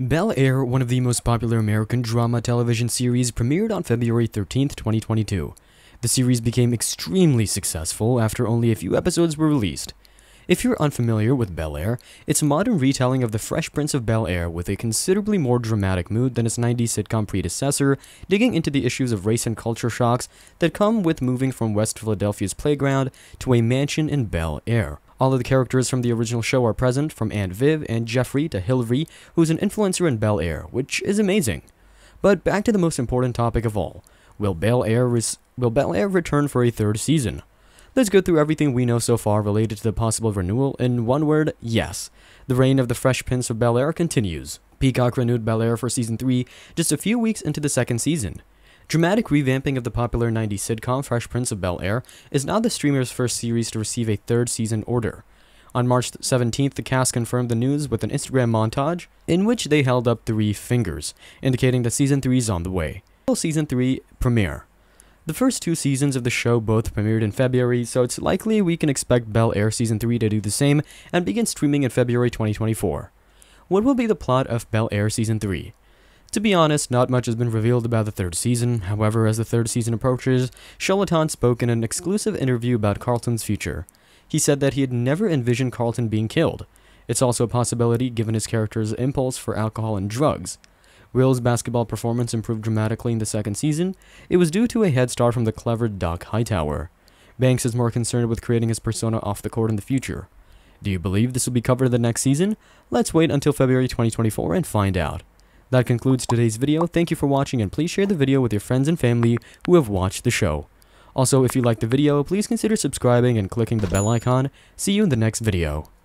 Bel Air, one of the most popular American drama television series, premiered on February 13, 2022. The series became extremely successful after only a few episodes were released. If you're unfamiliar with Bel Air, it's a modern retelling of The Fresh Prince of Bel Air with a considerably more dramatic mood than its 90s sitcom predecessor, digging into the issues of race and culture shocks that come with moving from West Philadelphia's playground to a mansion in Bel Air. All of the characters from the original show are present, from Aunt Viv and Jeffrey to Hillary, who's an influencer in Bel Air, which is amazing. But back to the most important topic of all. Will Bel Air, will Bel Air return for a third season? Let's go through everything we know so far related to the possible renewal. In one word, yes. The reign of the Fresh Prince of Bel Air continues. Peacock renewed Bel Air for season 3 just a few weeks into the second season. Dramatic revamping of the popular 90s sitcom Fresh Prince of Bel Air is now the streamer's first series to receive a third season order. On March 17th, the cast confirmed the news with an Instagram montage in which they held up three fingers, indicating that season 3 is on the way. Season 3 premiere. The first two seasons of the show both premiered in February, so it's likely we can expect Bel Air Season 3 to do the same and begin streaming in February 2024. What will be the plot of Bel Air Season 3? To be honest, not much has been revealed about the third season. However, as the third season approaches, Sholotan spoke in an exclusive interview about Carlton's future. He said that he had never envisioned Carlton being killed. It's also a possibility given his character's impulse for alcohol and drugs. Will's basketball performance improved dramatically in the second season. It was due to a head start from the clever Doc Hightower. Banks is more concerned with creating his persona off the court in the future. Do you believe this will be covered in the next season? Let's wait until February 2024 and find out. That concludes today's video. Thank you for watching and please share the video with your friends and family who have watched the show. Also, if you liked the video, please consider subscribing and clicking the bell icon. See you in the next video.